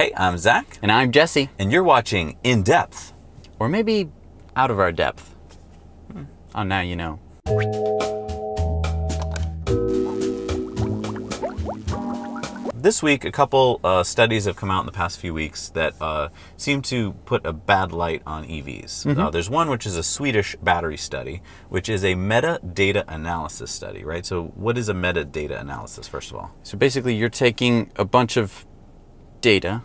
Hey, I'm Zac, And I'm Jesse. and you're watching In Depth. Or maybe out of our depth. Hmm. Oh, now you know. This week, a couple uh, studies have come out in the past few weeks that uh, seem to put a bad light on EVs. Uh, there's one which is a Swedish battery study, which is a metadata analysis study, right? So, what is a metadata analysis, first of all? So basically, you're taking a bunch of data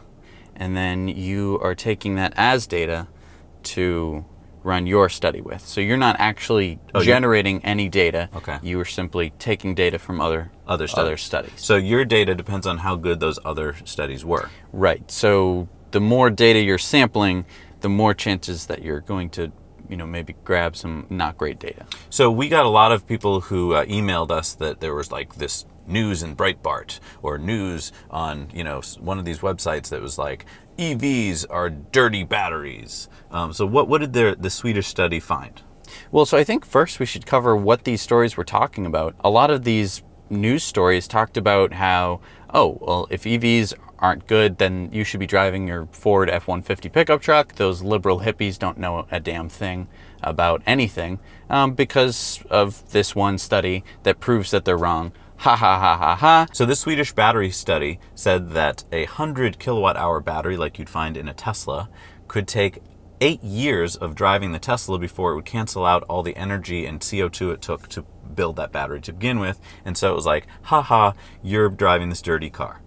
and then you are taking that as data to run your study with. So you're not actually Oh, you- generating any data. Okay. You are simply taking data from other Other studies. other studies. So, your data depends on how good those other studies were. Right. So the more data you're sampling, the more chances that you're going to, you know, maybe grab some not great data. So we got a lot of people who uh, emailed us that there was like this news in Breitbart or news on you know one of these websites that was like EVs are dirty batteries. Um, so what what did the the Swedish study find? Well, so I think first we should cover what these stories were talking about. A lot of these news stories talked about how, oh, well, if EVs aren't good, then you should be driving your Ford F 150 pickup truck. Those liberal hippies don't know a damn thing about anything um, because of this one study that proves that they're wrong. Ha ha ha ha ha. So this Swedish battery study said that a hundred kilowatt hour battery, like you'd find in a Tesla, could take eight years of driving the Tesla before it would cancel out all the energy and CO2 it took to build that battery to begin with. And so it was like, haha, you're driving this dirty car.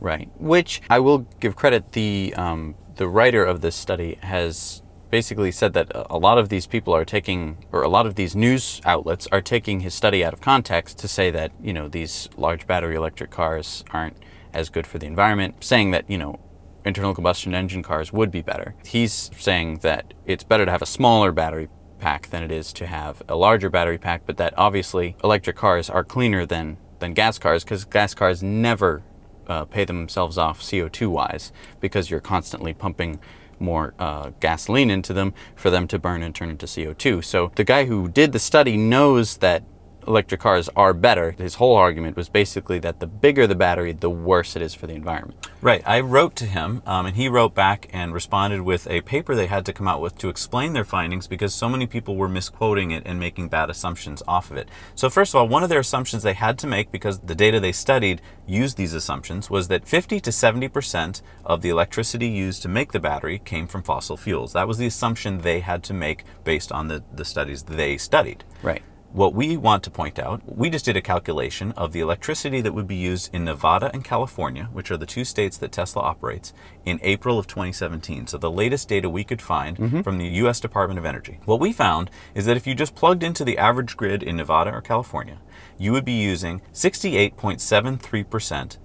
Right. Which I will give credit. The um, the writer of this study has basically said that a lot of these people are taking, or a lot of these news outlets are taking his study out of context to say that you know these large battery electric cars aren't as good for the environment, saying that you know internal combustion engine cars would be better. He's saying that it's better to have a smaller battery pack than it is to have a larger battery pack, but that obviously electric cars are cleaner than than gas cars because gas cars never uh, pay themselves off CO2 wise because you're constantly pumping more uh, gasoline into them for them to burn and turn into CO2. So the guy who did the study knows that electric cars are better. His whole argument was basically that the bigger the battery, the worse it is for the environment. Right. I wrote to him, um, and he wrote back and responded with a paper they had to come out with to explain their findings because so many people were misquoting it and making bad assumptions off of it. So, first of all, one of their assumptions they had to make because the data they studied used these assumptions was that 50 to 70 percent of the electricity used to make the battery came from fossil fuels. That was the assumption they had to make based on the, the studies they studied. Right. What we want to point out, we just did a calculation of the electricity that would be used in Nevada and California, which are the two states that Tesla operates, in April of 2017. So the latest data we could find mm-hmm. from the US Department of Energy. What we found is that if you just plugged into the average grid in Nevada or California, you would be using 68.73%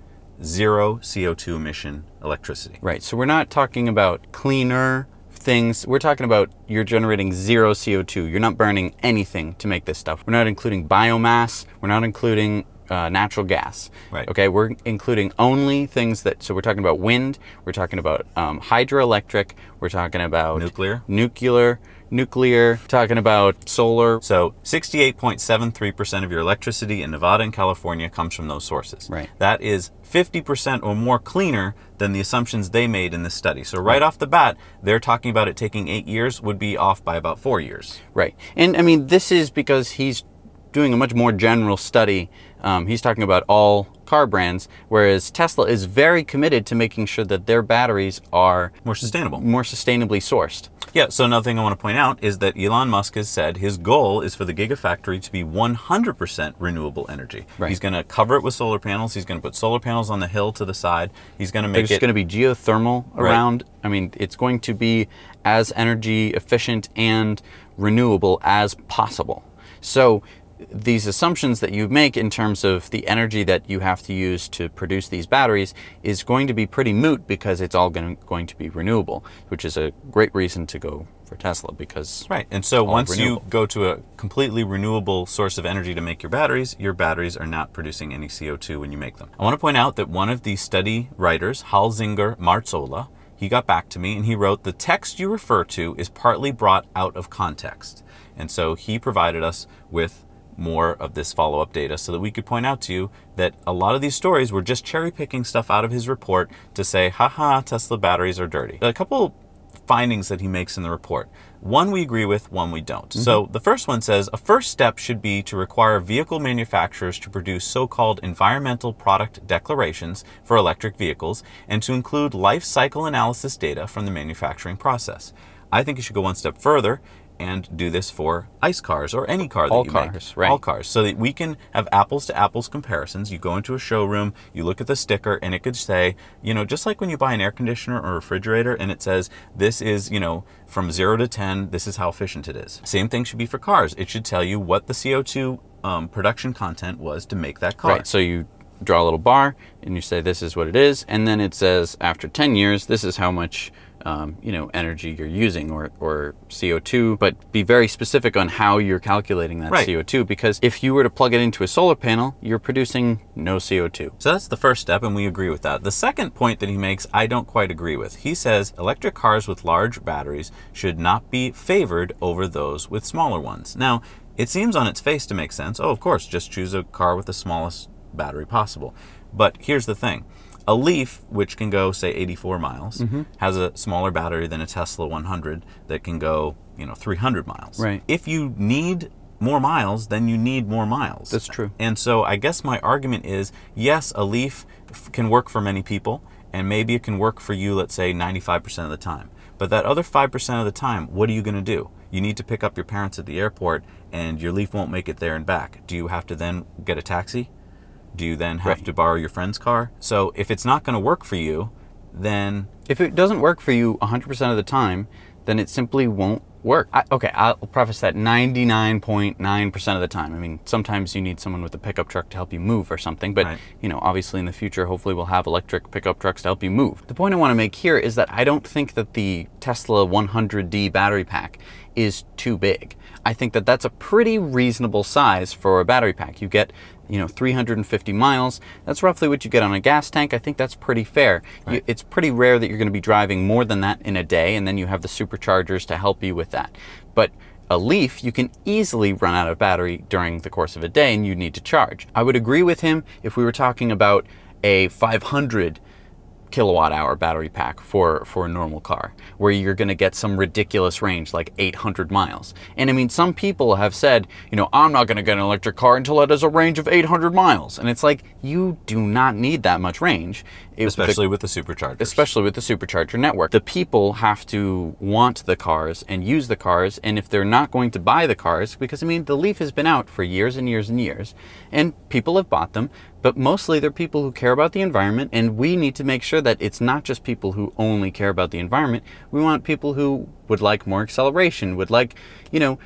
zero CO2 emission electricity. Right. So we're not talking about cleaner things. We're talking about you're generating zero CO2. You're not burning anything to make this stuff. We're not including biomass. We're not including uh, natural gas. Right. Okay. We're including only things that. So we're talking about wind. We're talking about um, hydroelectric. We're talking about Nuclear. nuclear, nuclear. Talking about solar. So 68.73% of your electricity in Nevada and California comes from those sources. Right. That is 50% or more cleaner than the assumptions they made in this study. So right off the bat, they're talking about it taking eight years would be off by about four years. Right. And I mean, this is because he's doing a much more general study. Um, he's talking about all car brands, whereas Tesla is very committed to making sure that their batteries are More sustainable. more sustainably sourced. Yeah, so another thing I want to point out is that Elon Musk has said his goal is for the Gigafactory to be 100% renewable energy. Right. He's going to cover it with solar panels. He's going to put solar panels on the hill to the side. He's going to make There's it going to be geothermal Right. around. I mean, it's going to be as energy efficient and renewable as possible. So these assumptions that you make in terms of the energy that you have to use to produce these batteries is going to be pretty moot because it's all going to, going to be renewable, which is a great reason to go for Tesla because Right. And so once you go to a completely renewable source of energy to make your batteries, your batteries are not producing any CO2 when you make them. I want to point out that one of the study writers, Halzinger Marzola, he got back to me and he wrote, The text you refer to is partly brought out of context. And so he provided us with more of this follow up data so that we could point out to you that a lot of these stories were just cherry picking stuff out of his report to say, haha, Tesla batteries are dirty. A couple findings that he makes in the report. One we agree with, one we don't. Mm-hmm. So the first one says a first step should be to require vehicle manufacturers to produce so called environmental product declarations for electric vehicles and to include life cycle analysis data from the manufacturing process. I think you should go one step further and do this for ICE cars or any car that all you cars, make. Right. All cars. So that we can have apples to apples comparisons. You go into a showroom, you look at the sticker, and it could say, you know, just like when you buy an air conditioner or refrigerator and it says, this is, you know, from zero to 10, this is how efficient it is. Same thing should be for cars. It should tell you what the CO2 um, production content was to make that car. Right. So you draw a little bar and you say, this is what it is. And then it says, after 10 years, this is how much um, you know energy you're using or, or CO2, but be very specific on how you're calculating that Right. CO2 because if you were to plug it into a solar panel, you're producing no CO2. So that's the first step, and we agree with that. The second point that he makes, I don't quite agree with. He says electric cars with large batteries should not be favored over those with smaller ones. Now, it seems on its face to make sense. Oh, of course, just choose a car with the smallest battery possible. But here's the thing. A Leaf, which can go say 84 miles, mm-hmm. has a smaller battery than a Tesla 100 that can go, you know, 300 miles. Right. If you need more miles, then you need more miles. That's true. And so I guess my argument is yes, a leaf f- can work for many people, and maybe it can work for you, let's say 95% of the time. But that other 5% of the time, what are you going to do? You need to pick up your parents at the airport, and your leaf won't make it there and back. Do you have to then get a taxi? Do you then have Right. to borrow your friend's car? So if it's not going to work for you, then If it doesn't work for you 100% of the time, then it simply won't work. I, okay, I'll preface that 99.9% of the time. I mean, sometimes you need someone with a pickup truck to help you move or something, but Right. you know, obviously in the future, hopefully we'll have electric pickup trucks to help you move. The point I want to make here is that I don't think that the Tesla 100D battery pack is too big. I think that that's a pretty reasonable size for a battery pack. You get, you know, 350 miles. That's roughly what you get on a gas tank. I think that's pretty fair. You, it's pretty rare that you're going to be driving more than that in a day, and then you have the superchargers to help you with that. But a Leaf, you can easily run out of battery during the course of a day and you need to charge. I would agree with him if we were talking about a 500 kilowatt hour battery pack for, for a normal car, where you're going to get some ridiculous range like 800 miles. And I mean, some people have said, you know, I'm not going to get an electric car until it has a range of 800 miles. And it's like, you do not need that much range. It- the- especially with the superchargers. especially with the supercharger network. The people have to want the cars and use the cars, and if they're not going to buy the cars, because I mean, the Leaf has been out for years and years and years, and people have bought them, but mostly they're people who care about the environment, and we need to make sure that it's not just people who only care about the environment. We want people who would like more acceleration, would like, you know,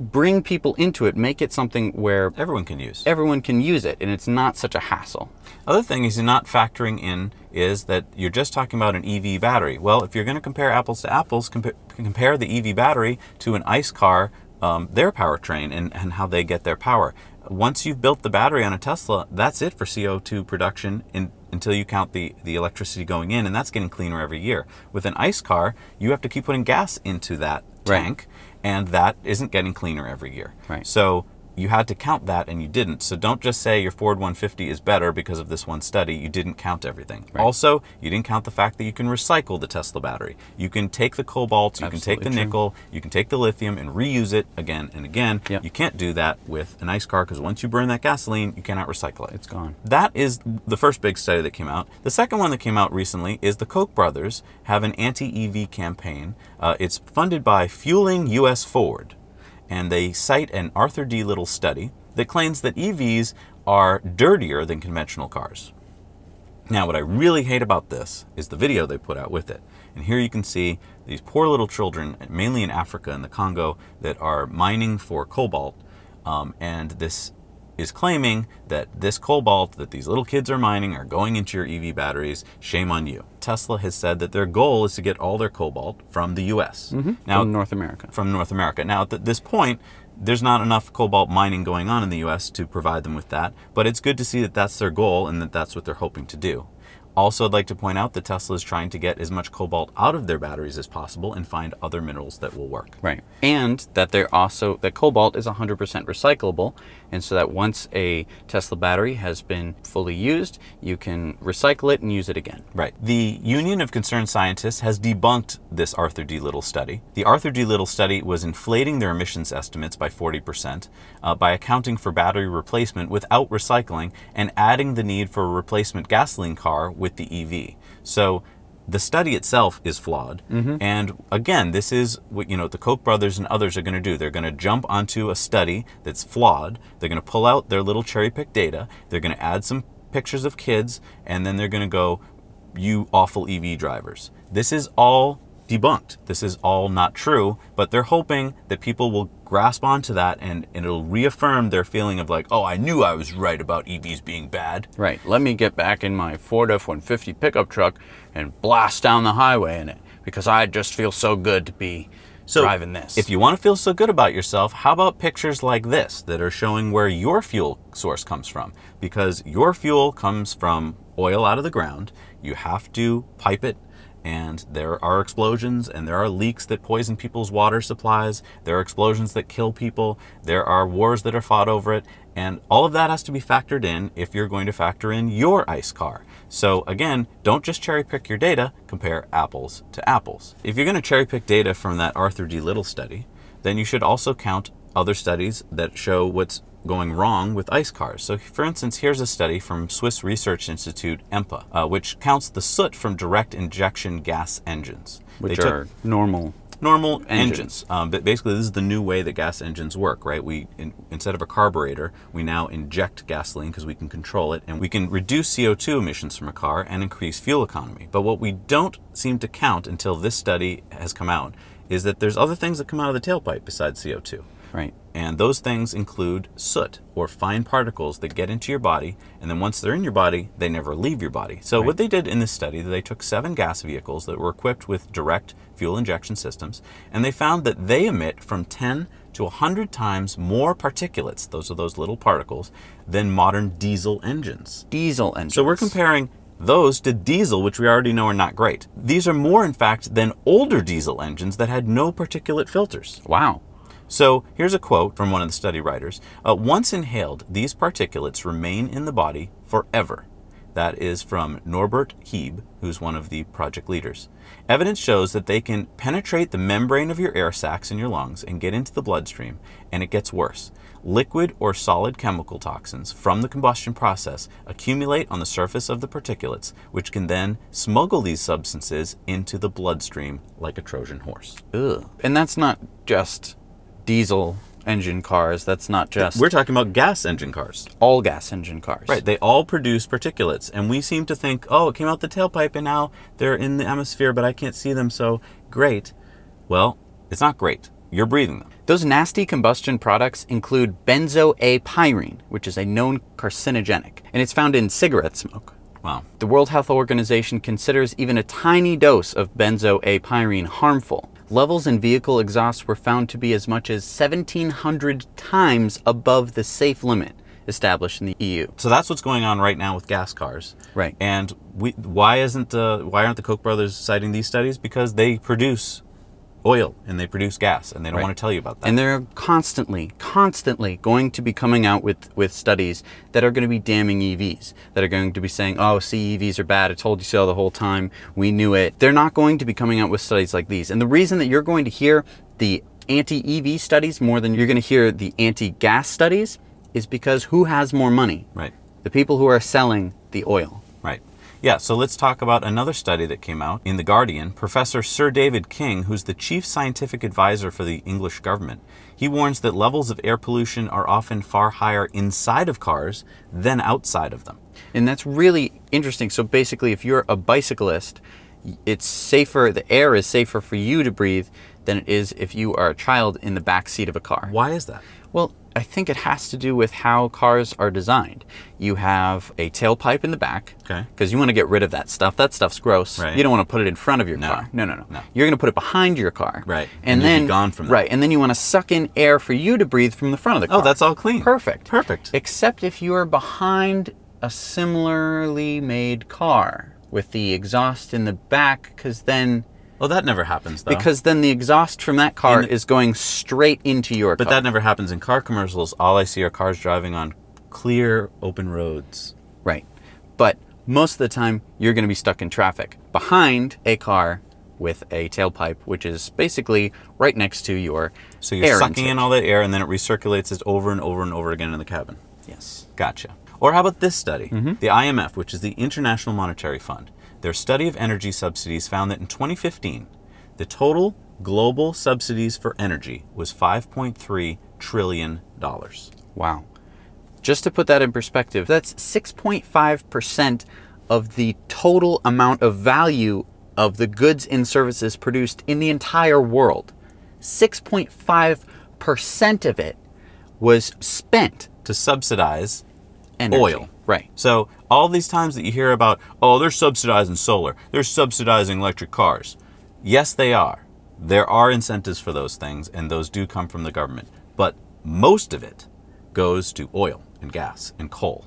bring people into it, make it something where everyone can use. everyone can use it, and it's not such a hassle. Other thing is you're not factoring in is that you're just talking about an EV battery. Well, if you're going to compare apples to apples, compa- compare the EV battery to an ICE car, um, their powertrain, and, and how they get their power. Once you've built the battery on a Tesla, that's it for CO2 production in, until you count the, the electricity going in, and that's getting cleaner every year. With an ICE car, you have to keep putting gas into that Right. tank, and that isn't getting cleaner every year. Right. So you had to count that and you didn't. So don't just say your Ford 150 is better because of this one study. You didn't count everything. Also, you didn't count the fact that you can recycle the Tesla battery. You can take the cobalt, you can take the true. nickel, you can take the lithium and reuse it again and again. Yep. You can't do that with an ICE car because once you burn that gasoline, you cannot recycle it. It's gone. That is the first big study that came out. The second one that came out recently is the Koch brothers have an anti-EV campaign. Uh, it's funded by Fueling U.S. Forward, and they cite an Arthur D. Little study that claims that EVs are dirtier than conventional cars. Now, what I really hate about this is the video they put out with it. And here you can see these poor little children, mainly in Africa and the Congo, that are mining for cobalt. Um, and this is claiming that this cobalt that these little kids are mining are going into your EV batteries. Shame on you. Tesla has said that their goal is to get all their cobalt from the US. Mm-hmm. Now, from North America. from North America. Now, at this point, there's not enough cobalt mining going on in the U.S. to provide them with that, but it's good to see that that's their goal and that that's what they're hoping to do. Also, I'd like to point out that Tesla is trying to get as much cobalt out of their batteries as possible and find other minerals that will work. Right. And that they're also that cobalt is 100% recyclable, and so that once a Tesla battery has been fully used, you can recycle it and use it again. Right. The Union of Concerned Scientists has debunked this Arthur D. Little study. The Arthur D. Little study was inflating their emissions estimates by 40% uh, by accounting for battery replacement without recycling and adding the need for a replacement gasoline car with the EV. So the study itself is flawed. Mm-hmm. And again, this is what you know the Koch brothers and others are going to do. They're going to jump onto a study that's flawed. They're going to pull out their little cherry pick data. They're going to add some pictures of kids, and then they're going to go, "You awful EV drivers." This is all debunked. This is all not true. But they're hoping that people will grasp onto that, and, and it'll reaffirm their feeling of like, "Oh, I knew I was right about EVs being bad." Right. Let me get back in my Ford F-150 pickup truck and blast down the highway in it because I just feel so good to be driving this. If you want to feel so good about yourself, how about pictures like this that are showing where your fuel source comes from? Because your fuel comes from oil out of the ground. You have to pipe it, and there are explosions and there are leaks that poison people's water supplies. There are explosions that kill people. There are wars that are fought over it. And all of that has to be factored in if you're going to factor in your ICE car. So again, don't just cherry pick your data, compare apples to apples. If you're going to cherry pick data from that Arthur D. Little study, then you should also count other studies that show what's going wrong with ICE cars. So, for instance, here's a study from Swiss Research Institute, EMPA, uh, which counts the soot from direct injection gas engines. which They are normal. normal Engines. engines. Um, but basically, this is the new way that gas engines work, right? We in, instead of a carburetor, we now inject gasoline because we can control it, and we can reduce CO2 emissions from a car and increase fuel economy. But what we don't seem to count until this study has come out is that there's other things that come out of the tailpipe besides CO2. Right. And those things include soot or fine particles that get into your body, and then once they're in your body, they never leave your body. So, what they did in this study, they took seven gas vehicles that were equipped with direct fuel injection systems, and they found that they emit from 10 to 100 times more particulates, those are those little particles, than modern diesel engines. Diesel engines. So, we're comparing those to diesel, which we already know are not great. These are more, in fact, than older diesel engines that had no particulate filters. Wow. So here's a quote from one of the study writers. Uh, Once inhaled, these particulates remain in the body forever. That is from Norbert Heeb, who's one of the project leaders. Evidence shows that they can penetrate the membrane of your air sacs in your lungs and get into the bloodstream, and it gets worse. Liquid or solid chemical toxins from the combustion process accumulate on the surface of the particulates, which can then smuggle these substances into the bloodstream like a Trojan horse. Ugh. And that's not just diesel engine cars. That's not just We're talking about gas engine cars. all gas engine cars. Right, they all produce particulates, and we seem to think, oh, it came out the tailpipe and now they're in the atmosphere, but I can't see them, so great. Well, it's not great. You're breathing them. Those nasty combustion products include benzoapyrene, which is a known carcinogenic, and it's found in cigarette smoke. Wow. The World Health Organization considers even a tiny dose of benzoapyrene harmful. Levels in vehicle exhaust were found to be as much as 1,700 times above the safe limit established in the EU. So that's what's going on right now with gas cars. Right. And we, why isn't uh, why aren't the Koch brothers citing these studies? Because they produce oil and they produce gas, and they don't Right. want to tell you about that. And they're constantly, constantly going to be coming out with, with studies that are going to be damning EVs, that are going to be saying, oh, see, EVs are bad. I told you so the whole time. We knew it. They're not going to be coming out with studies like these. And the reason that you're going to hear the anti EV studies more than you're going to hear the anti gas studies is because who has more money? right. The people who are selling the oil. Right. Yeah, so let's talk about another study that came out in The Guardian. Professor Sir David King, who's the chief scientific advisor for the English government, he warns that levels of air pollution are often far higher inside of cars than outside of them. And that's really interesting. So basically, if you're a bicyclist, it's safer, the air is safer for you to breathe than it is if you are a child in the back seat of a car. Why is that? Well, I think it has to do with how cars are designed. You have a tailpipe in the back. Okay. Because you want to get rid of that stuff. That stuff's gross. Right. You don't want to put it in front of your No. car. No, no, no. No. You're going to put it behind your car. Right. And, And then gone from that. Right. And then you want to suck in air for you to breathe from the front of the oh, car. Oh, that's all clean. Perfect. Perfect. Except if you are behind a similarly made car. with the exhaust in the back because then Well, that never happens though. because then the exhaust from that car the- is going straight into your but car. that never happens in car commercials. All I see are cars driving on clear, open roads. Right. But most of the time, you're going to be stuck in traffic behind a car with a tailpipe, which is basically right next to your So you're sucking intake. in all that air, and then it recirculates it over and over and over again in the cabin. Yes. Gotcha. Or how about this study? Mm-hmm. The IMF, which is the International Monetary Fund, their study of energy subsidies found that in 2015, the total global subsidies for energy was 5.3 trillion dollars. Wow. Just to put that in perspective, that's 6.5% of the total amount of value of the goods and services produced in the entire world. 6.5% of it was spent To subsidize energy. Oil. Right. So all these times that you hear about, oh, they're subsidizing solar, they're subsidizing electric cars. Yes, they are. There are incentives for those things, and those do come from the government. But most of it goes to oil and gas and coal.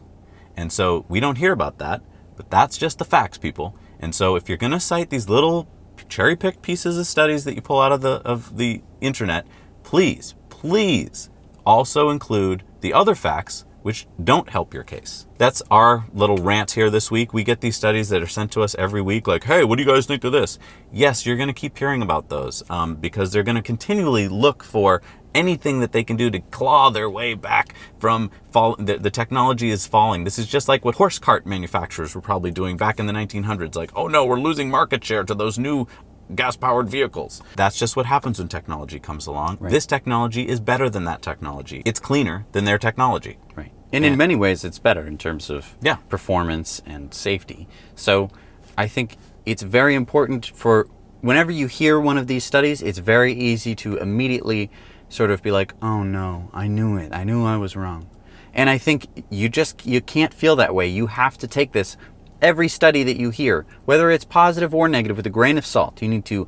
And so we don't hear about that, but that's just the facts, people. And so if you're going to cite these little cherry-picked pieces of studies that you pull out of the of the internet, please, please also include the other facts which don't help your case. That's our little rant here this week. We get these studies that are sent to us every week, like, hey, what do you guys think of this? Yes, you're going to keep hearing about those um, because they're going to continually look for anything that they can do to claw their way back from fall. The, the technology is falling. This is just like what horse cart manufacturers were probably doing back in the 1900s. Like, oh no, we're losing market share to those new gas powered vehicles. That's just what happens when technology comes along. This technology is better than that technology. It's cleaner than their technology. Right. And in many ways, it's better in terms of Yeah. performance and safety. So I think it's very important for whenever you hear one of these studies, it's very easy to immediately sort of be like, oh no, I knew it. I knew I was wrong. And I think you just you can't feel that way. You have to take this every study that you hear, whether it's positive or negative, with a grain of salt. You need to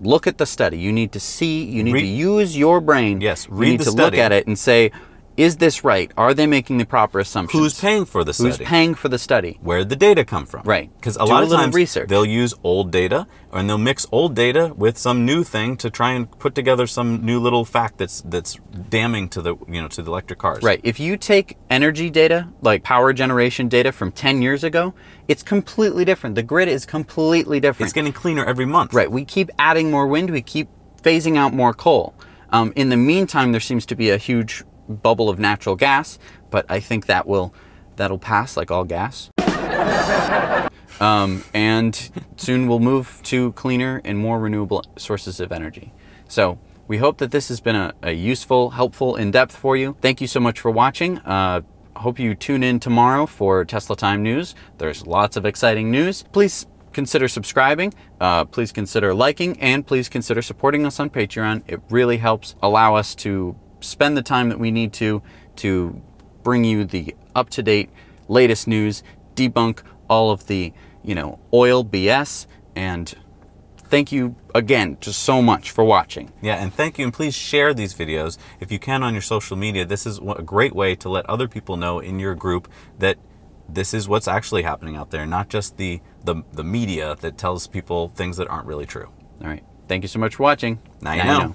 look at the study. You need to see. You need Read- to use your brain. Yes, read you need the to study. look at it and say, is this right? Are they making the proper assumptions? Who's paying for the study? Who's paying for the study? Where did the data come from? Right. Because a Do lot a of times research. they'll use old data and they'll mix old data with some new thing to try and put together some new little fact that's that's damning to the you know to the electric cars. Right. If you take energy data, like power generation data from 10 years ago, it's completely different. The grid is completely different. It's getting cleaner every month. Right. We keep adding more wind, we keep phasing out more coal. Um, in the meantime, there seems to be a huge bubble of natural gas, but I think that will that'll pass like all gas. um, and soon we'll move to cleaner and more renewable sources of energy. So we hope that this has been a, a useful, helpful, in depth for you. Thank you so much for watching. Uh, hope you tune in tomorrow for Tesla Time News. There's lots of exciting news. Please consider subscribing. Uh, please consider liking, and please consider supporting us on Patreon. It really helps allow us to spend the time that we need to to bring you the up-to-date latest news, debunk all of the you know oil BS, and thank you again just so much for watching. Yeah, and thank you, and please share these videos if you can on your social media. This is a great way to let other people know in your group that this is what's actually happening out there, not just the the, the media that tells people things that aren't really true. All right. Thank you so much for watching. Now you know.